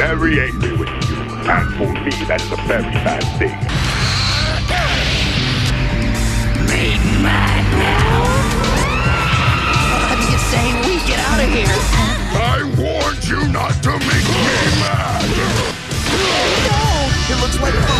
very angry with you. And for me, that is a very bad thing. Made mad now? What do you say we get out of here? I warned you not to make me mad! No! It looks like